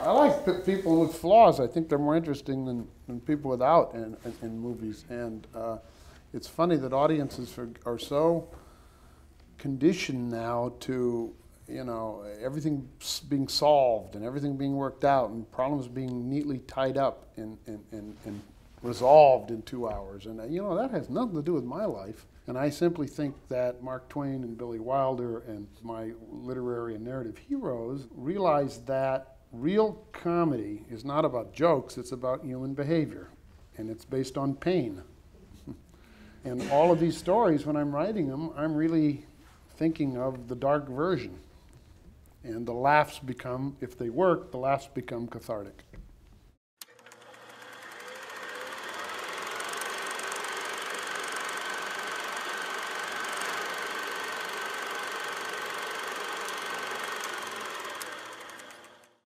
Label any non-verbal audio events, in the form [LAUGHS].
I like people with flaws. I think they're more interesting than, than people without in, in, in movies. And uh, it's funny that audiences are, are so conditioned now to, you know, everything being solved and everything being worked out and problems being neatly tied up and, and, and, and resolved in two hours. And, uh, you know, that has nothing to do with my life. And I simply think that Mark Twain and Billy Wilder and my literary and narrative heroes realized that real comedy is not about jokes, it's about human behavior. And it's based on pain. [LAUGHS] and all of these stories, when I'm writing them, I'm really thinking of the dark version. And the laughs become, if they work, the laughs become cathartic.